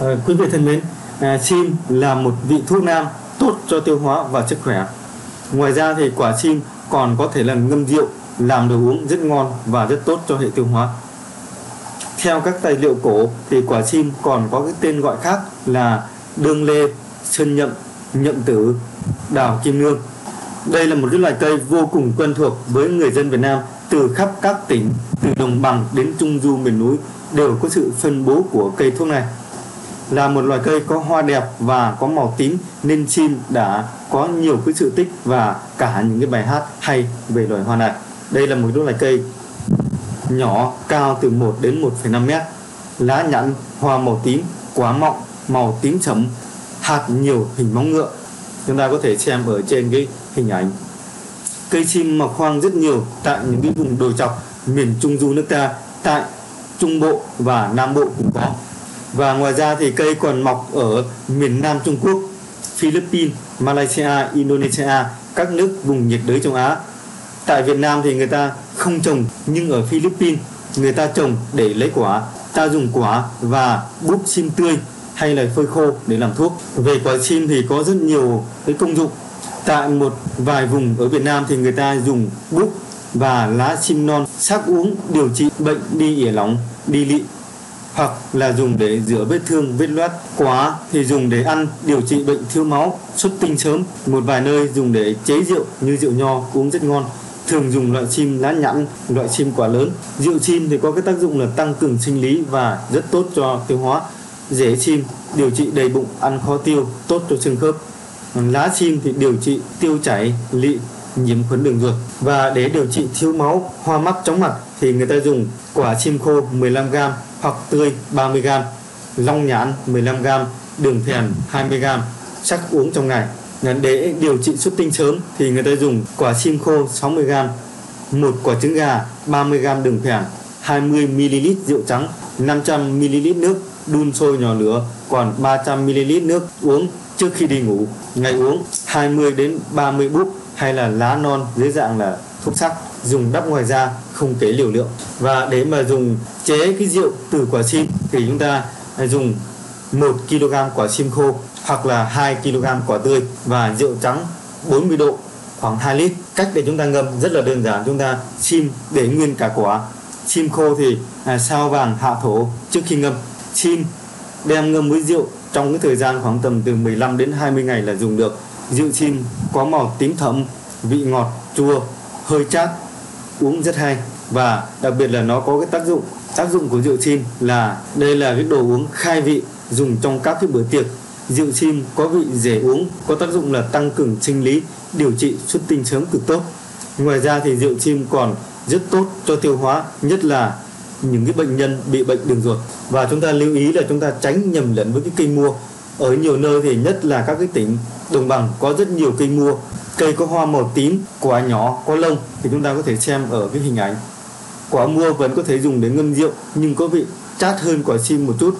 À, quý vị thân mến, à, chim là một vị thuốc nam tốt cho tiêu hóa và sức khỏe. Ngoài ra thì quả chim còn có thể là ngâm rượu, làm đồ uống rất ngon và rất tốt cho hệ tiêu hóa. Theo các tài liệu cổ thì quả chim còn có cái tên gọi khác là đương lê, sơn nhậm, nhậm tử, đào kim nương. Đây là một cái loài cây vô cùng quen thuộc với người dân Việt Nam từ khắp các tỉnh, từ đồng bằng đến trung du miền núi đều có sự phân bố của cây thuốc này. Là một loài cây có hoa đẹp và có màu tím nên chim đã có nhiều cái sự tích và cả những cái bài hát hay về loài hoa này. Đây là một loài cây nhỏ cao từ 1 đến 1,5 mét, lá nhẵn, hoa màu tím, quả mọng, màu tím chấm, hạt nhiều hình móng ngựa. Chúng ta có thể xem ở trên cái hình ảnh. Cây chim mọc hoang rất nhiều tại những cái vùng đồi chọc miền Trung du nước ta, tại Trung Bộ và Nam Bộ cũng có. Và ngoài ra thì cây còn mọc ở miền Nam Trung Quốc, Philippines, Malaysia, Indonesia, các nước vùng nhiệt đới châu Á. Tại Việt Nam thì người ta không trồng nhưng ở Philippines người ta trồng để lấy quả. Ta dùng quả và búp sim tươi hay là phơi khô để làm thuốc. Về quả sim thì có rất nhiều cái công dụng. Tại một vài vùng ở Việt Nam thì người ta dùng búp và lá sim non sắc uống điều trị bệnh đi ỉa lóng, đi lị hoặc là dùng để rửa vết thương, vết loét. quá thì dùng để ăn, điều trị bệnh thiếu máu, xuất tinh sớm. Một vài nơi dùng để chế rượu như rượu nho uống rất ngon. Thường dùng loại chim lá nhẵn, loại chim quả lớn. Rượu chim thì có cái tác dụng là tăng cường sinh lý và rất tốt cho tiêu hóa. Rễ chim điều trị đầy bụng, ăn khó tiêu, tốt cho xương khớp. Lá chim thì điều trị tiêu chảy, lị, nhiễm khuẩn đường ruột và để điều trị thiếu máu, hoa mắt, chóng mặt thì người ta dùng quả chim khô 15g hoặc tươi 30g, long nhãn 15g, đường phèn 20g, sắc uống trong ngày. Để điều trị xuất tinh sớm thì người ta dùng quả chim khô 60g, một quả trứng gà 30g đường phèn, 20ml rượu trắng, 500ml nước đun sôi nhỏ lửa, còn 300ml nước uống trước khi đi ngủ. Ngày uống 20 đến 30 bút hay là lá non dưới dạng là thuốc sắc dùng đắp ngoài da không kể liều lượng. Và để mà dùng chế cái rượu từ quả sim thì chúng ta dùng 1 kg quả sim khô hoặc là 2 kg quả tươi và rượu trắng 40 độ khoảng 2 lít. Cách để chúng ta ngâm rất là đơn giản chúng ta sim để nguyên cả quả. Sim khô thì à, sao vàng hạ thổ trước khi ngâm. Sim đem ngâm với rượu trong cái thời gian khoảng tầm từ 15 đến 20 ngày là dùng được rượu chim có màu tím thẫm, vị ngọt, chua, hơi chát, uống rất hay. Và đặc biệt là nó có cái tác dụng tác dụng của rượu chim là đây là cái đồ uống khai vị dùng trong các cái bữa tiệc. Rượu chim có vị dễ uống, có tác dụng là tăng cường sinh lý, điều trị xuất tinh sớm cực tốt. Ngoài ra thì rượu chim còn rất tốt cho tiêu hóa, nhất là những cái bệnh nhân bị bệnh đường ruột. Và chúng ta lưu ý là chúng ta tránh nhầm lẫn với cái cây mua. Ở nhiều nơi thì nhất là các cái tỉnh đồng bằng có rất nhiều cây mua, cây có hoa màu tím, quả nhỏ, có lông thì chúng ta có thể xem ở cái hình ảnh. Quả mua vẫn có thể dùng để ngâm rượu, nhưng có vị chát hơn quả chim một chút.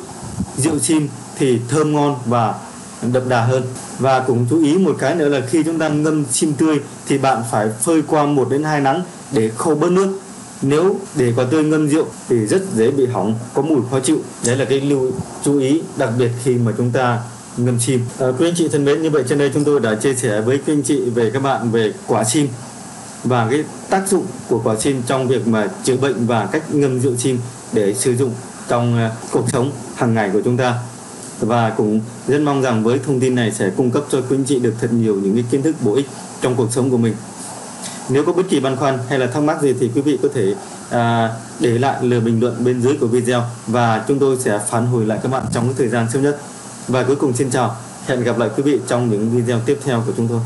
Rượu chim thì thơm ngon và đậm đà hơn. Và cũng chú ý một cái nữa là khi chúng ta ngâm chim tươi thì bạn phải phơi qua 1 đến 2 nắng để khô bớt nước. Nếu để quả tươi ngâm rượu thì rất dễ bị hỏng, có mùi khó chịu. Đấy là cái lưu chú ý đặc biệt khi mà chúng ta ngâm chim. À, quý anh chị thân mến như vậy trên đây chúng tôi đã chia sẻ với quý anh chị về các bạn về quả chim và cái tác dụng của quả chim trong việc mà chữa bệnh và cách ngâm rượu chim để sử dụng trong à, cuộc sống hàng ngày của chúng ta. Và cũng rất mong rằng với thông tin này sẽ cung cấp cho quý anh chị được thật nhiều những cái kiến thức bổ ích trong cuộc sống của mình. Nếu có bất kỳ băn khoăn hay là thắc mắc gì thì quý vị có thể à, để lại lời bình luận bên dưới của video và chúng tôi sẽ phản hồi lại các bạn trong cái thời gian sớm nhất và cuối cùng xin chào, hẹn gặp lại quý vị trong những video tiếp theo của chúng tôi.